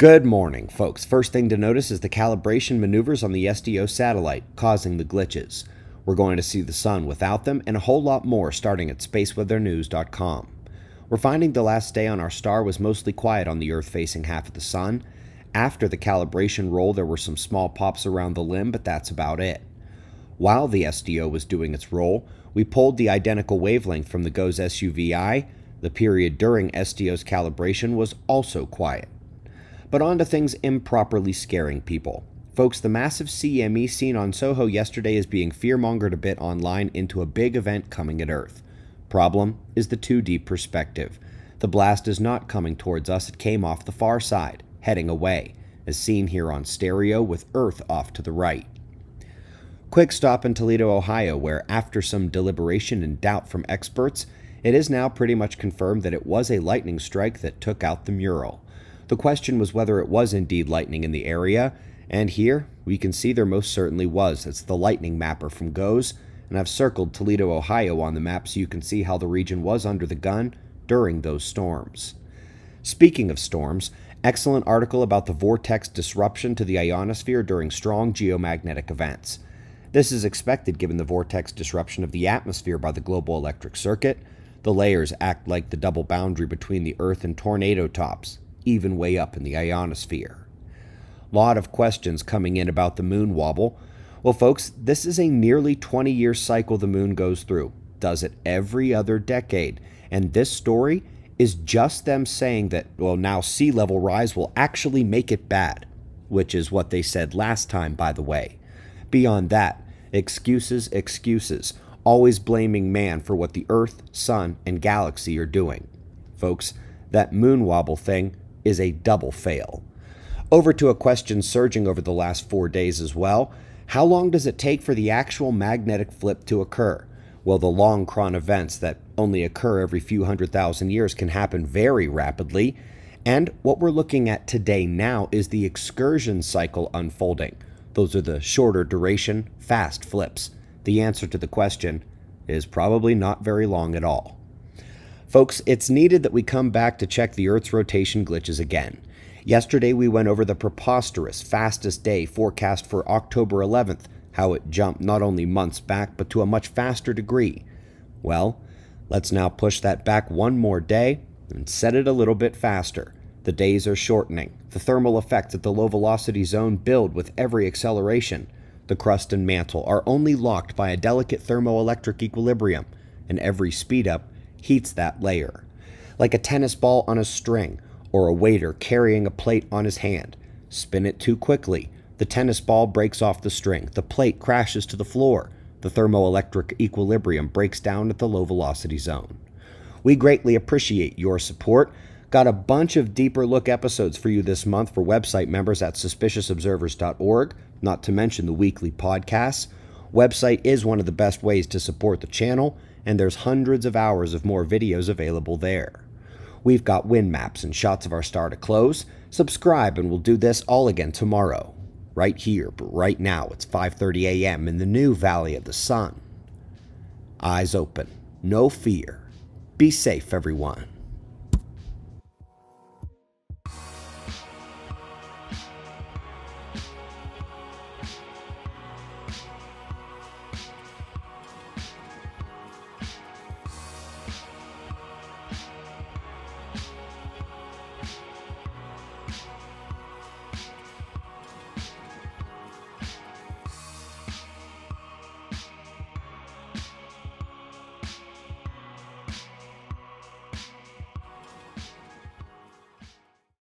Good morning, folks. First thing to notice is the calibration maneuvers on the SDO satellite causing the glitches. We're going to see the sun without them and a whole lot more starting at spaceweathernews.com. We're finding the last day on our star was mostly quiet on the Earth facing half of the sun. After the calibration roll, there were some small pops around the limb, but that's about it. While the SDO was doing its roll, we pulled the identical wavelength from the GOES SUVI. The period during SDO's calibration was also quiet. But on to things improperly scaring people. Folks, the massive CME seen on Soho yesterday is being fearmongered a bit online into a big event coming at Earth. Problem is the 2D perspective. The blast is not coming towards us, it came off the far side, heading away, as seen here on stereo with Earth off to the right. Quick stop in Toledo, Ohio, where after some deliberation and doubt from experts, it is now pretty much confirmed that it was a lightning strike that took out the mural. The question was whether it was indeed lightning in the area, and here we can see there most certainly was. It's the lightning mapper from GOES, and I've circled Toledo, Ohio on the map so you can see how the region was under the gun during those storms. Speaking of storms, excellent article about the vortex disruption to the ionosphere during strong geomagnetic events. This is expected given the vortex disruption of the atmosphere by the global electric circuit. The layers act like the double boundary between the Earth and tornado tops, even way up in the ionosphere. Lot of questions coming in about the moon wobble, well, folks, this is a nearly 20 year cycle the moon goes through, does it every other decade. And this story is just them saying that, well, now sea level rise will actually make it bad, which is what they said last time, by the way. Beyond that, excuses, excuses, always blaming man for what the Earth, Sun, and galaxy are doing. Folks, that moon wobble thing is a double fail. Over to a question surging over the last four days as well. How long does it take for the actual magnetic flip to occur? Well, the long chron events that only occur every few hundred thousand years can happen very rapidly. And what we're looking at today now is the excursion cycle unfolding. Those are the shorter duration, fast flips. The answer to the question is probably not very long at all. Folks, it's needed that we come back to check the Earth's rotation glitches again. Yesterday we went over the preposterous fastest day forecast for October 11th, how it jumped not only months back but to a much faster degree. Well, let's now push that back one more day and set it a little bit faster. The days are shortening. The thermal effects at the low velocity zone build with every acceleration. The crust and mantle are only locked by a delicate thermoelectric equilibrium, and every speed up heats that layer. Like a tennis ball on a string, or a waiter carrying a plate on his hand. Spin it too quickly. The tennis ball breaks off the string. The plate crashes to the floor. The thermoelectric equilibrium breaks down at the low velocity zone. We greatly appreciate your support. Got a bunch of deeper look episodes for you this month for website members at suspiciousobservers.org, not to mention the weekly podcasts. Website is one of the best ways to support the channel, and there's hundreds of hours of more videos available there. We've got wind maps and shots of our star to close. Subscribe and we'll do this all again tomorrow. Right here, but right now it's 5:30 a.m. in the new Valley of the Sun. Eyes open, no fear. Be safe everyone.